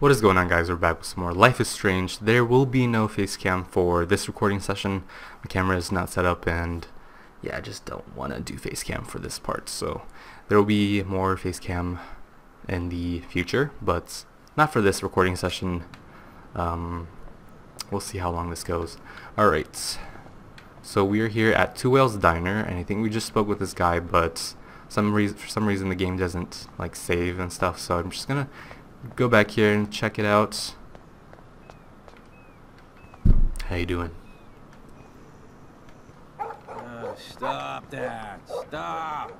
What is going on guys? We're back with some more Life is Strange. There will be no face cam for this recording session. My camera is not set up and yeah, I just don't want to do face cam for this part. So there will be more face cam in the future, but not for this recording session. Um, we'll see how long this goes. Alright, so we are here at Two Whales Diner and I think we just spoke with this guy, but some reason for some reason the game doesn't like save and stuff, so I'm just gonna go back here and check it out. How you doing? Uh, stop that. Stop.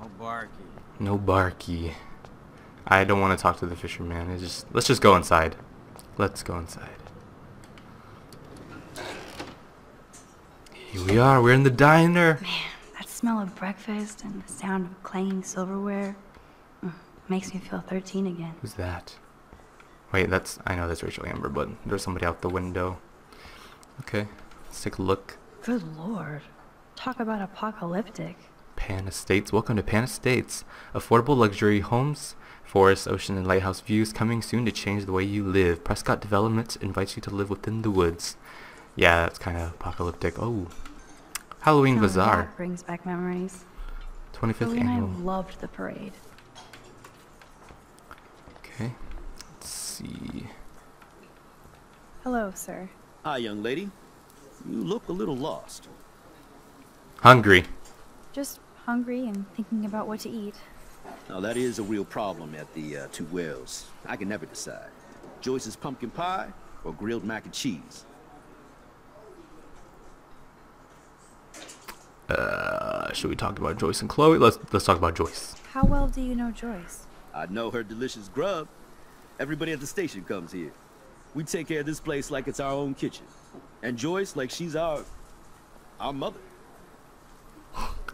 No barky. No barky. I don't want to talk to the fisherman. It's just let's just go inside. Let's go inside. Here we are. We're in the diner. Man, that smell of breakfast and the sound of clanging silverware makes me feel 13 again. Who's that? Wait, that's I know that's Rachel Amber, but there's somebody out the window. Okay, let's take a look. Good lord. Talk about apocalyptic. Pan Estates. Welcome to Pan Estates. Affordable luxury homes, forest, ocean, and lighthouse views coming soon to change the way you live. Prescott Development invites you to live within the woods. Yeah, that's kind of apocalyptic. Oh, Halloween Bazaar. That brings back memories. 25th Billy and I annual. loved the parade. Okay, let's see. Hello, sir. Hi, young lady. You look a little lost. Hungry. Just hungry and thinking about what to eat. Now, that is a real problem at the uh, Two Whales. I can never decide. Joyce's pumpkin pie or grilled mac and cheese. Uh, should we talk about Joyce and Chloe? Let's let's talk about Joyce. How well do you know Joyce? I know her delicious grub. Everybody at the station comes here. We take care of this place like it's our own kitchen. And Joyce like she's our... our mother.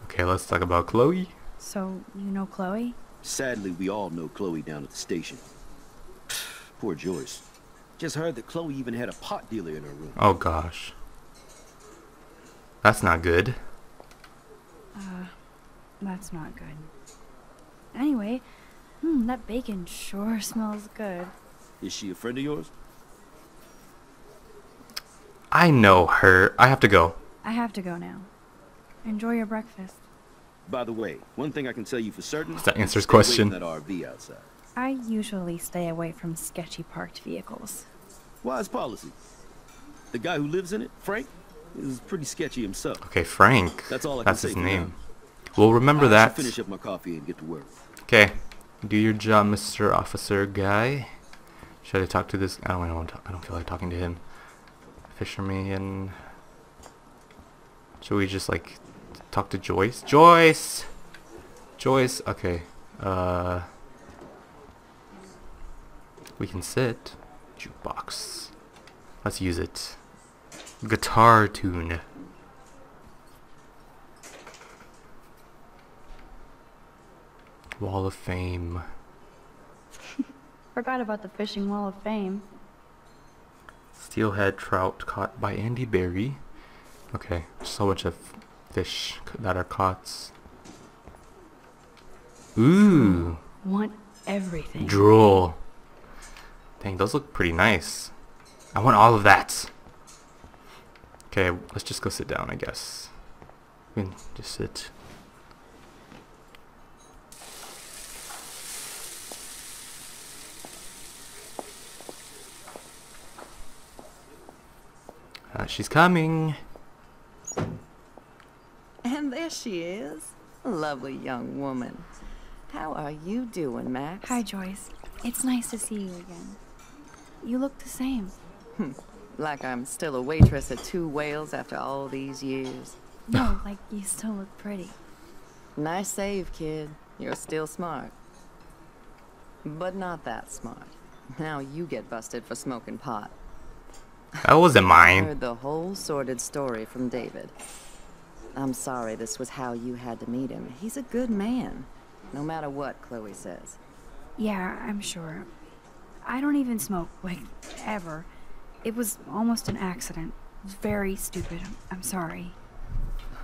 Okay, let's talk about Chloe. So, you know Chloe? Sadly, we all know Chloe down at the station. Poor Joyce. Just heard that Chloe even had a pot dealer in her room. Oh gosh. That's not good. Uh, that's not good. Anyway, hmm, that bacon sure smells good. Is she a friend of yours? I know her. I have to go. I have to go now. Enjoy your breakfast. By the way, one thing I can tell you for certain. Does that answers his question? that RV outside. I usually stay away from sketchy parked vehicles. Wise policy. The guy who lives in it, Frank, is pretty sketchy himself. Okay, Frank. That's all I can That's say his for name. now. We'll remember I that. Finish up my coffee and get to work. Okay. Do your job, Mr. Officer guy. Should I talk to this? I don't know. I don't feel like talking to him. Fisherman. Should we just like talk to Joyce? Joyce. Joyce. Okay. Uh. We can sit. Jukebox. Let's use it. Guitar tune. Wall of Fame. Forgot about the fishing wall of fame. Steelhead trout caught by Andy Berry. Okay, so much of fish that are caught. Ooh, Want everything. drool. Dang, those look pretty nice. I want all of that. Okay, let's just go sit down, I guess. We can just sit. Uh, she's coming. And there she is. Lovely young woman. How are you doing, Max? Hi, Joyce. It's nice to see you again. You look the same. Like I'm still a waitress at Two Whales after all these years. No, like you still look pretty. Nice save, kid. You're still smart. But not that smart. Now you get busted for smoking pot. That wasn't I mine. heard the whole sordid story from David. I'm sorry this was how you had to meet him. He's a good man, no matter what Chloe says. Yeah, I'm sure. I don't even smoke, like, ever. It was almost an accident. It was very stupid. I'm, I'm sorry.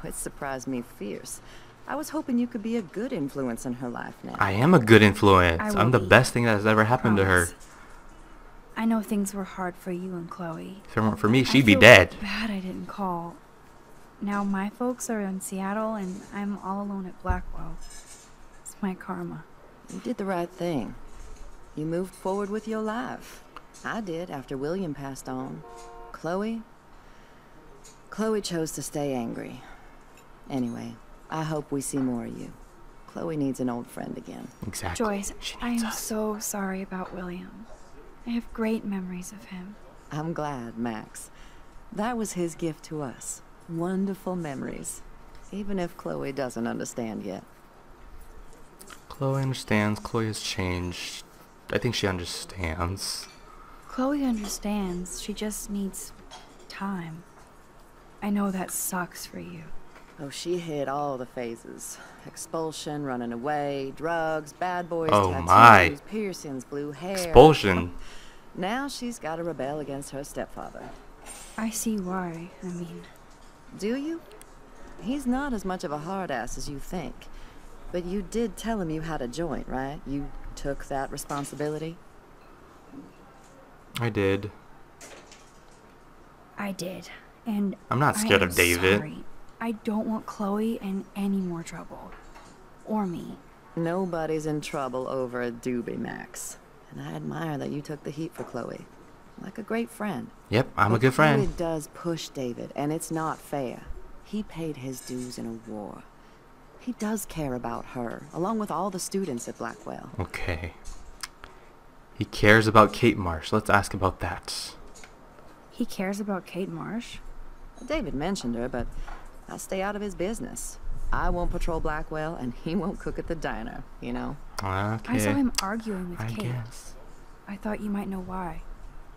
Oh, it surprised me fierce. I was hoping you could be a good influence in her life now. I am a good influence. I I'm the be. best thing that has ever happened to her. Promise. I know things were hard for you and Chloe. If it weren't for me, she'd be feel dead. Bad I didn't call. Now my folks are in Seattle and I'm all alone at Blackwell. It's my karma. You did the right thing. You moved forward with your life. I did after William passed on. Chloe? Chloe chose to stay angry. Anyway, I hope we see more of you. Chloe needs an old friend again. Exactly. Joyce, I am us. so sorry about William. I have great memories of him. I'm glad, Max. That was his gift to us. Wonderful memories. Even if Chloe doesn't understand yet. Chloe understands. Chloe has changed. I think she understands. Chloe understands. She just needs time. I know that sucks for you. Oh, she hit all the phases. Expulsion, running away, drugs, bad boys, Oh, tattoos, my. piercings, blue hair. Expulsion. Now she's got to rebel against her stepfather. I see why. I mean, Do you? He's not as much of a hard ass as you think. But you did tell him you had a joint, right? You took that responsibility? I did. I did. And I'm not I scared am of David. sorry. I don't want Chloe in any more trouble. Or me. Nobody's in trouble over a doobie, Max. And I admire that you took the heat for Chloe. Like a great friend. Yep, I'm a good friend. Chloe does push David, and it's not fair. He paid his dues in a war. He does care about her, along with all the students at Blackwell. Okay. He cares about Kate Marsh. Let's ask about that. He cares about Kate Marsh. David mentioned her, but I stay out of his business. I won't patrol Blackwell, and he won't cook at the diner, you know? Okay. I saw him arguing with I Kate. guess. I thought you might know why.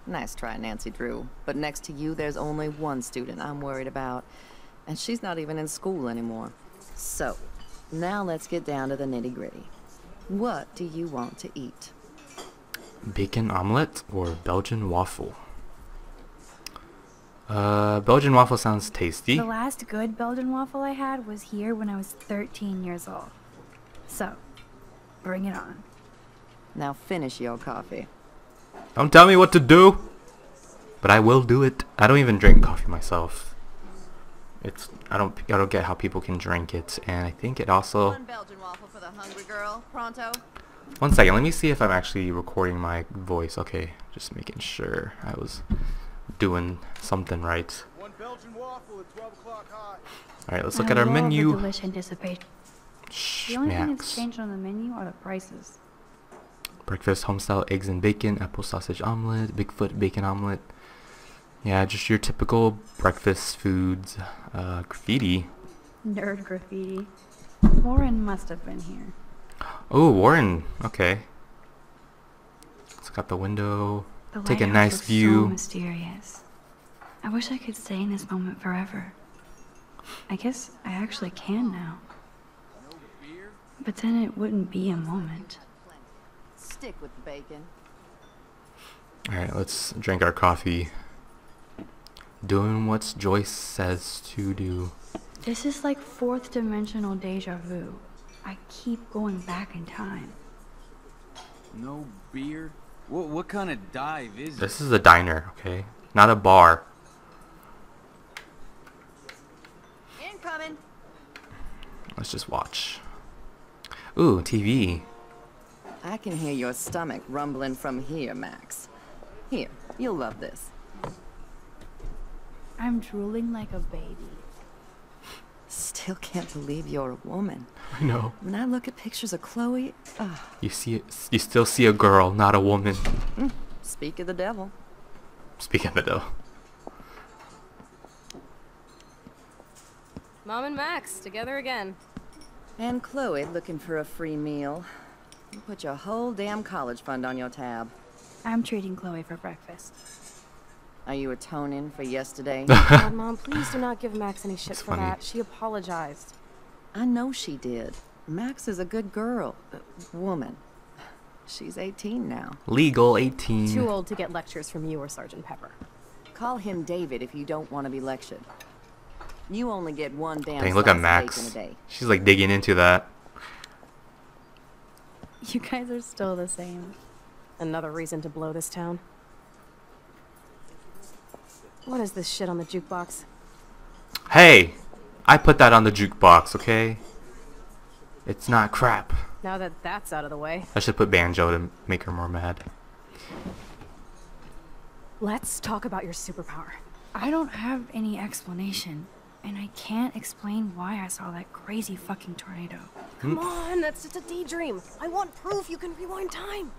Nice try, Nancy Drew. But next to you, there's only one student I'm worried about. And she's not even in school anymore. So, now let's get down to the nitty gritty. What do you want to eat? Bacon omelet or Belgian waffle? Uh, Belgian waffle sounds tasty. The last good Belgian waffle I had was here when I was 13 years old. So, bring it on. Now finish your coffee. Don't tell me what to do. But I will do it. I don't even drink coffee myself. It's I don't I don't get how people can drink it, and I think it also. Belgian waffle for the hungry girl. Pronto? One second, let me see if I'm actually recording my voice. Okay, just making sure I was doing something right. One Belgian waffle at 12 o'clock high. All right, let's I look at our love the menu. delish anticipation. Shh, The only thing that's changed on the menu are the prices. Breakfast homestyle eggs and bacon, apple sausage omelet, Bigfoot bacon omelet. Yeah, just your typical breakfast foods. Uh, graffiti. Nerd graffiti. Warren must have been here. Oh, Warren. Okay. It's got the window. The Take a nice view. So mysterious. I wish I could stay in this moment forever. I guess I actually can now. But then it wouldn't be a moment. Stick with the bacon. All right, let's drink our coffee. Doing what Joyce says to do. This is like fourth dimensional deja vu. I keep going back in time. No beer? What, what kind of dive is this? This is a diner, okay? Not a bar. Incoming! Let's just watch. Ooh, TV. I can hear your stomach rumbling from here, Max. Here, you'll love this. I'm drooling like a baby. Still can't believe you're a woman. I know. When I look at pictures of Chloe, ah, You see, it, you still see a girl, not a woman. speak of the devil. Speak of the devil. Mom and Max, together again. And Chloe looking for a free meal. You put your whole damn college fund on your tab. I'm treating Chloe for breakfast. Are you atoning for yesterday? God, Mom, please do not give Max any shit That's for funny. that. She apologized. I know she did. Max is a good girl. uh, woman. She's 18 now. Legal 18. Too old to get lectures from you or Sergeant Pepper. Call him David if you don't want to be lectured. You only get one damn Dang, look at Max. a day. She's like digging into that. You guys are still the same. Another reason to blow this town. What is this shit on the jukebox? Hey, I put that on the jukebox, okay? It's not crap. Now that that's out of the way, I should put banjo to make her more mad. let's talk about your superpower. I don't have any explanation, and I can't explain why I saw that crazy fucking tornado. Hmm? Come on, that's just a daydream. I want proof you can rewind time.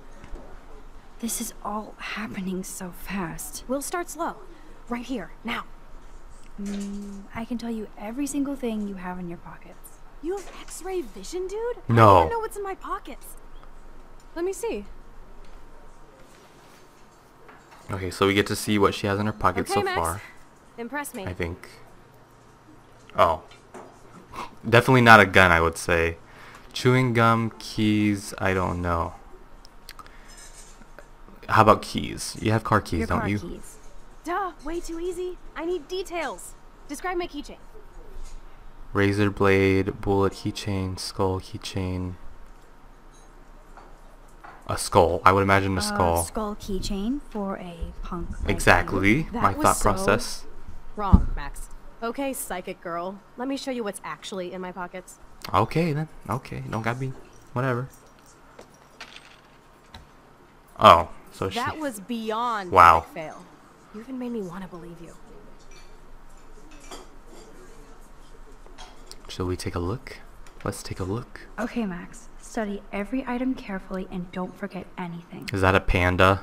This is all happening so fast. We'll start slow. Right here, now. Mm, I can tell you every single thing you have in your pockets. You have X-ray vision, dude? No. I don't know what's in my pockets. Let me see. Okay, so we get to see what she has in her pocket okay, so Max. far. Impress me. I think. Oh. Definitely not a gun, I would say. Chewing gum, keys, I don't know. How about keys? You have car keys, your don't car you? keys. Duh, way too easy. I need details. Describe my keychain. Razor blade, bullet keychain, skull keychain. A skull. I would imagine a Uh, skull. skull keychain for a punk. exactly. That My was thought so- process. Wrong, Max. Okay, psychic girl. Let me show you what's actually in my pockets. Okay then. Okay. Don't got me. Whatever. Oh, so she. That was beyond Wow. epic fail. You even made me want to believe you. Shall we take a look? Let's take a look. Okay, Max. Study every item carefully and don't forget anything. Is that a panda?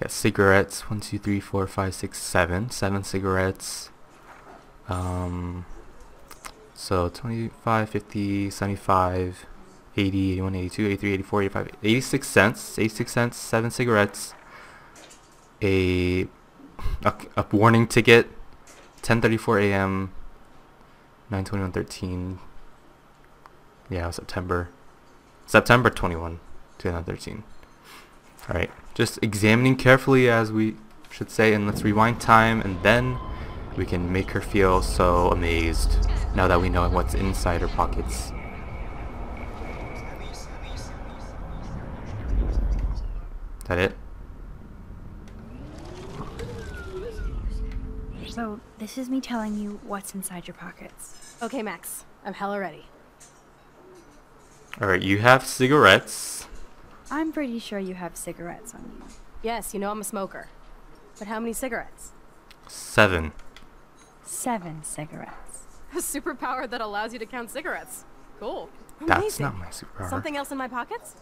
Got cigarettes. One, two, three, four, five, six, seven. Seven cigarettes. Um. So 25, 50, 75, 80, 81, 82, 83, 84, 85, 86 cents. 86 cents. Seven cigarettes. A a, a warning ticket. 10:34 a.m. 9:21:13. Yeah, September. September 21, 2013. Alright, just examining carefully as we should say, and let's rewind time, and then we can make her feel so amazed now that we know what's inside her pockets. That it? So, this is me telling you what's inside your pockets. Okay, Max. I'm hella ready. Alright, you have cigarettes. I'm pretty sure you have cigarettes on you. Yes, you know I'm a smoker. But how many cigarettes? Seven. Seven cigarettes. A superpower that allows you to count cigarettes. Cool. That's Amazing. not my superpower. Something else in my pockets?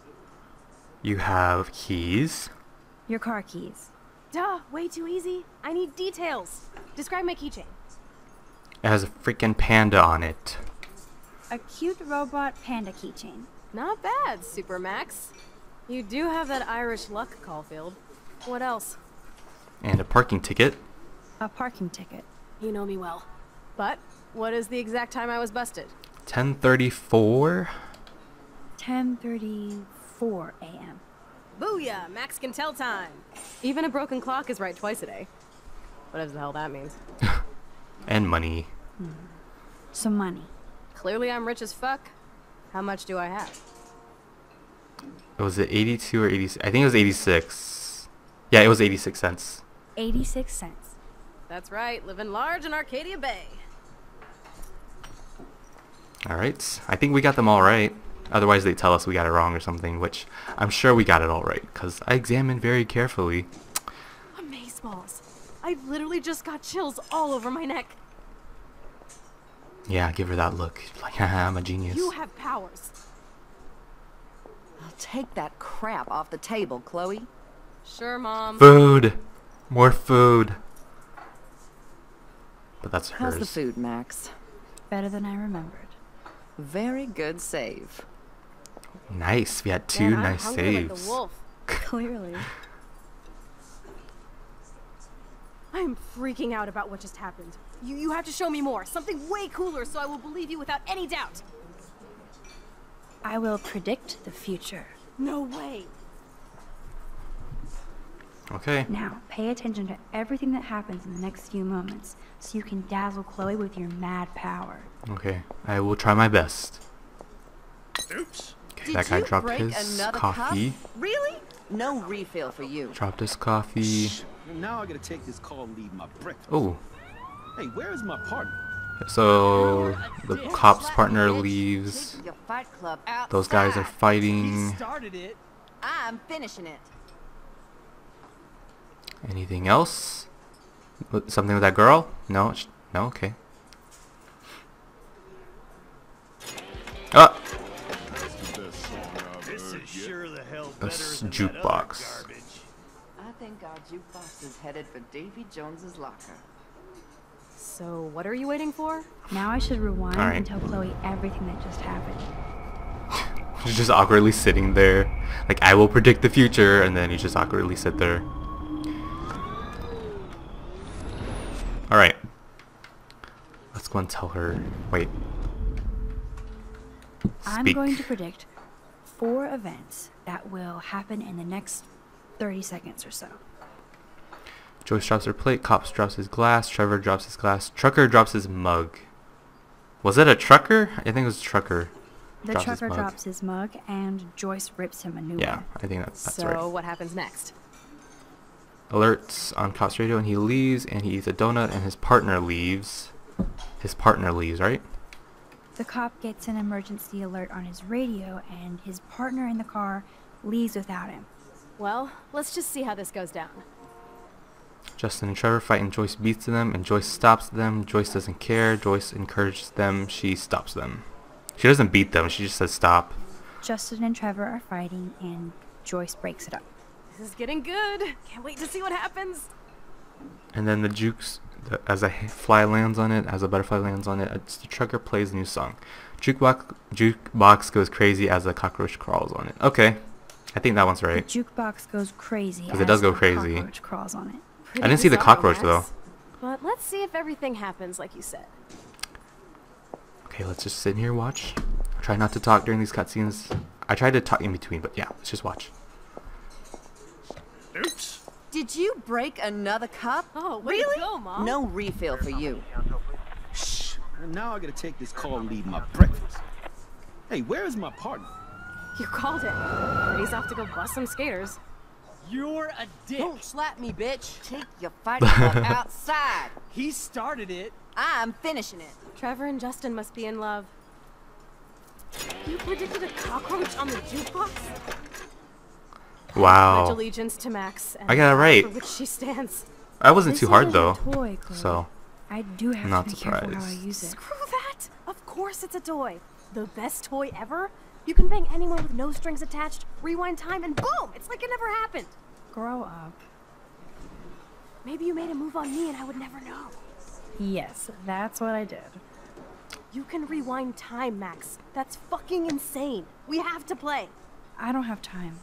You have keys. Your car keys. Duh, way too easy. I need details. Describe my keychain. It has a freaking panda on it. A cute robot panda keychain. Not bad, Super Max. You do have that Irish luck, Caulfield. What else? And a parking ticket. A parking ticket. You know me well. But what is the exact time I was busted? 1034. 10:34 a.m. Booyah! Max can tell time. Even a broken clock is right twice a day. Whatever the hell that means. And money. Hmm. Some money. Clearly I'm rich as fuck. How much do I have? It was it 82 or 86? I think it was 86. Yeah, it was 86 cents. 86 cents. That's right, living large in Arcadia Bay. Alright. I think we got them all right. Otherwise, they tell us we got it wrong or something, which I'm sure we got it all right, because I examined very carefully. Amazeballs. I literally just got chills all over my neck. Yeah, give her that look. Like, haha, I'm a genius. You have powers. I'll take that crap off the table, Chloe. Sure, Mom. Food! More food. But that's hers. How's the food, Max? Better than I remembered. Very good save. Nice. We had two Man, I'm nice hungry like saves. wolf. Clearly. I'm freaking out about what just happened. You, you have to show me more. Something way cooler so I will believe you without any doubt. I will predict the future. No way. Okay. Now, pay attention to everything that happens in the next few moments so you can dazzle Chloe with your mad power. Okay. I will try my best. Oops. Okay, Did that guy you dropped break his coffee. cup? Really? No refill for you. Dropped his coffee. Now I gotta take this call and leave my breakfast. Oh, Hey, where is my partner? so the cop's partner leaves. Take your fight club Those guys are outside. fighting. started it. I'm finishing it. Anything else? Something with that girl? No, no. Okay. Ah, A better s- than that jukebox. I think our jukebox is headed for Davy Jones's locker. So, what are you waiting for? Now I should rewind All right. and tell Chloe everything that just happened. she's just awkwardly sitting there. Like I will predict the future, and then you just awkwardly sit there. All right. Let's go and tell her. Wait. I'm going to predict four events that will happen in the next 30 seconds or so. Joyce drops her plate. Cops drops his glass. Trevor drops his glass. Trucker drops his mug. Was it a trucker? I think it was trucker. The Drops trucker mug. drops his mug, and Joyce rips him a new Yeah, one. I think that's, that's so, right. what happens next? Alerts on cops radio, and he leaves, and he eats a donut, and his partner leaves. His partner leaves, right? The cop gets an emergency alert on his radio, and his partner in the car leaves without him. Well, let's just see how this goes down. Justin and Trevor fight and Joyce beats them and Joyce stops them. Joyce doesn't care. Joyce encourages them. She stops them. She doesn't beat them. She just says stop. Justin and Trevor are fighting, and Joyce breaks it up. This is getting good. Can't wait to see what happens. And then the jukes, the, as a fly lands on it, as a butterfly lands on it, it's the trucker plays a new song. Jukebox, jukebox goes crazy as a cockroach crawls on it. Okay. I think that one's right. The jukebox goes crazy because it does go crazy. cockroach crawls on it. Pretty didn't see the bizarre, cockroach, though. But let's see if everything happens like you said. Okay, let's just sit here watch. Try not to talk during these cutscenes. I tried to talk in between, but yeah, let's just watch. Oops. Did you break another cup? Oh, way to go, Mom. No refill for you. Shh. Now I gotta take this call and leave my breakfast. Hey, where is my partner? You called it. He's off to go bust some skaters. You're a dick. Don't slap me, bitch. Take your fight club outside. He started it. I'm finishing it. Trevor and Justin must be in love. You predicted a cockroach on the jukebox? Um, pledge Wow. allegiance to Max. And I got it right. For which she stands. That wasn't This too hard though. Toy, So, I do have not to be careful how I surprised. use it. Screw that! Of course it's a toy. The best toy ever. You can bang anyone with no strings attached, rewind time, and boom! It's like it never happened. Grow up. Maybe you made a move on me and I would never know. Yes, that's what I did. You can rewind time, Max. That's fucking insane. We have to play. I don't have time.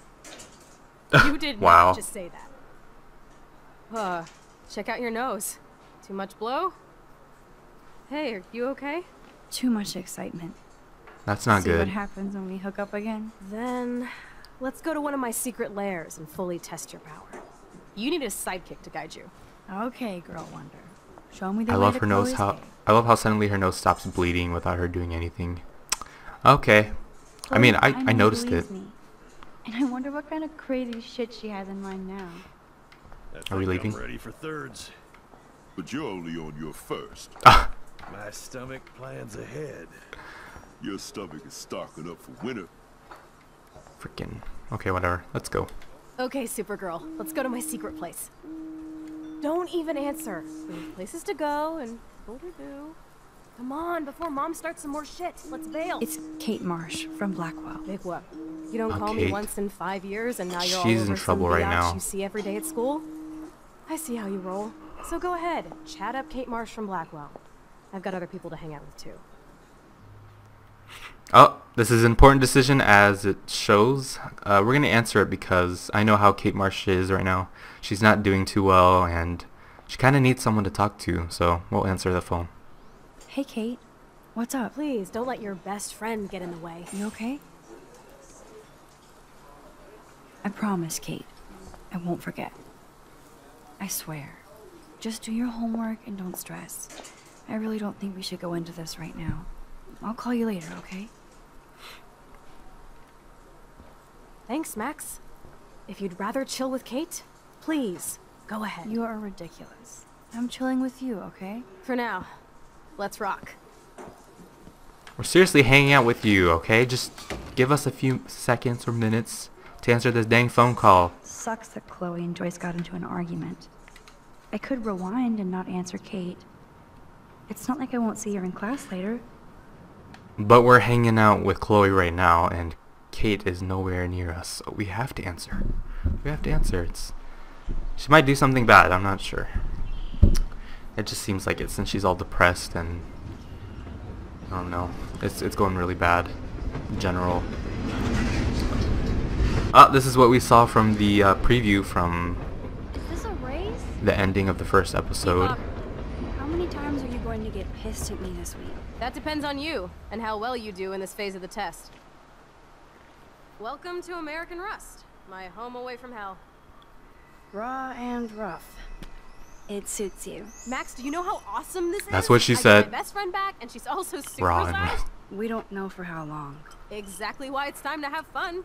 You did Wow. not just say that. Uh, check out your nose. Too much blow? Hey, are you okay? Too much excitement. that's not See what happens when we hook up again? Then, let's go to one of my secret lairs and fully test your power. You need a sidekick to guide you. Okay, girl wonder. Show me the I love her nose how cave. I love how suddenly her nose stops bleeding without her doing anything. Okay. I mean, Chloe I I noticed it. me. And I wonder what kind of crazy shit she has in mind now. Are we leaving? I'm ready for thirds. But you're only on your first. Ah, My stomach plans ahead. Your stomach is stocking up for winter. freaking. Okay, whatever. Let's go. Okay, Supergirl, let's go to my secret place. Don't even answer. We have places to go and people to do. Come on, before Mom starts some more shit. Let's bail. It's Kate Marsh from Blackwell. Big what? You don't call me once in five years, and now you're She's all in over trouble some right now. You see every day at school. I see how you roll. So go ahead, chat up Kate Marsh from Blackwell. I've got other people to hang out with too. Oh, this is an important decision as it shows. Uh, we're gonna answer it because I know how Kate Marsh is right now. She's not doing too well, and she kind of needs someone to talk to. So we'll answer the phone. Hey, Kate. What's up? Please don't let your best friend get in the way. You okay? I promise, Kate. I won't forget. I swear. Just do your homework and don't stress. I really don't think we should go into this right now. I'll call you later, okay? Thanks, Max. If you'd rather chill with Kate, please, go ahead. You are ridiculous. I'm chilling with you, okay? For now, let's rock. We're seriously hanging out with you, okay? Just give us a few seconds or minutes to answer this dang phone call. Sucks that Chloe and Joyce got into an argument. I could rewind and not answer Kate. It's not like I won't see her in class later. But we're hanging out with Chloe right now, and Kate is nowhere near us, so we have to answer. We have to answer. It's she might do something bad. I'm not sure. It just seems like it since she's all depressed and I don't know. It's it's going really bad. In general. Ah, this is what we saw from the uh, preview from Is this a race? the ending of the first episode. up. How many times are you going to get pissed at me this week? That depends on you and how well you do in this phase of the test. Welcome to American Rust, my home away from hell. Raw and rough. It suits you. Max, do you know how awesome this is? That's what she I got said. my best friend back, and she's also super Raw and sized. rough. We don't know for how long. Exactly why it's time to have fun.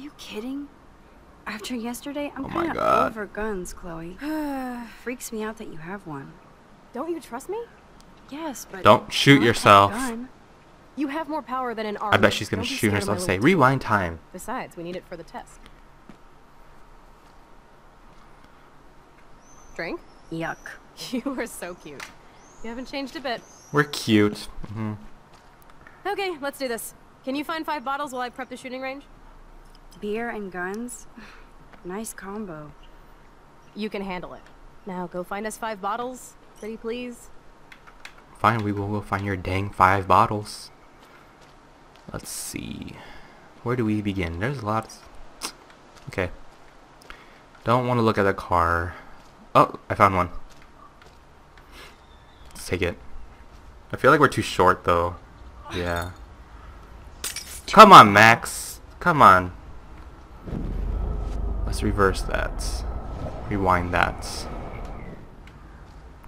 You kidding? After yesterday, I'm Oh kind of over guns, Chloe. Freaks me out that you have one. Don't you trust me? Yes, but Don't shoot yourself. You have more power than an army. I bet she's gonna Don't shoot herself. my Say rewind time. Besides, we need it for the test. Drink? Yuck. You are so cute. You haven't changed a bit. We're cute. hmm Okay, let's do this. Can you find five bottles while I prep the shooting range? Beer and guns? nice combo. You can handle it. Now go find us five bottles, pretty please. Fine, we will go find your dang five bottles. Let's see. Where do we begin? There's a lot. Okay. Don't want to look at the car. Oh, I found one. Let's take it. I feel like we're too short though. Yeah. Come on, Max. Come on. Let's reverse that. Rewind that.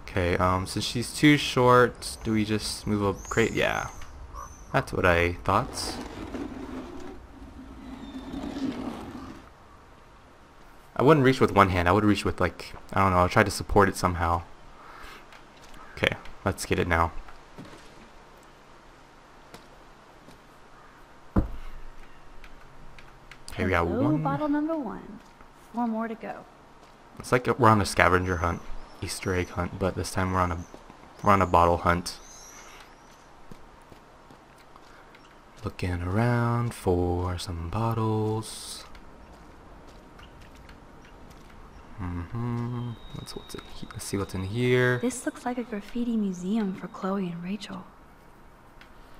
Okay, um, since she's too short, do we just move up crate? Yeah. That's what I thought. I wouldn't reach with one hand. I would reach with like, I don't know, I'll try to support it somehow. Okay, let's get it now. We got one. bottle number one. Four more to go. It's like we're on a scavenger hunt, Easter egg hunt, but this time we're on a we're on a bottle hunt. Looking around for some bottles. Mhm. Let's what's in Let's see what's in here. This looks like a graffiti museum for Chloe and Rachel.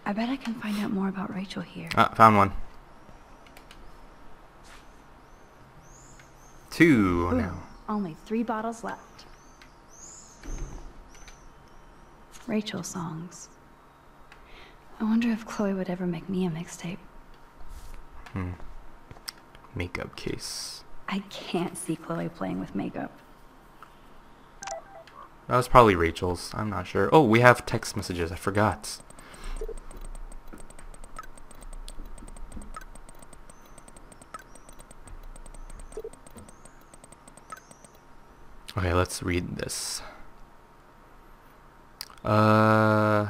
I bet I can find out more about Rachel here. Ah, found one. Two Boom. now. Only three bottles left. Rachel songs. I wonder if Chloe would ever make me a mixtape. Hmm. Makeup case. I can't see Chloe playing with makeup. That was probably Rachel's. I'm not sure. Oh, we have text messages. I forgot. Okay, let's read this. Uh,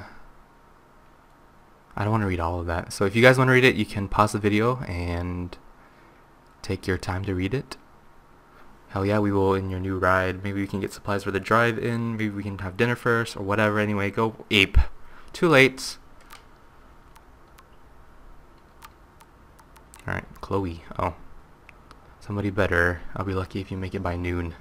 I don't want to read all of that. So if you guys want to read it, you can pause the video and take your time to read it. Hell yeah, we will in your new ride. Maybe we can get supplies for the drive-in. Maybe we can have dinner first or whatever. Anyway, go ape. Too late. Alright, Chloe. Oh. Somebody better. I'll be lucky if you make it by noon.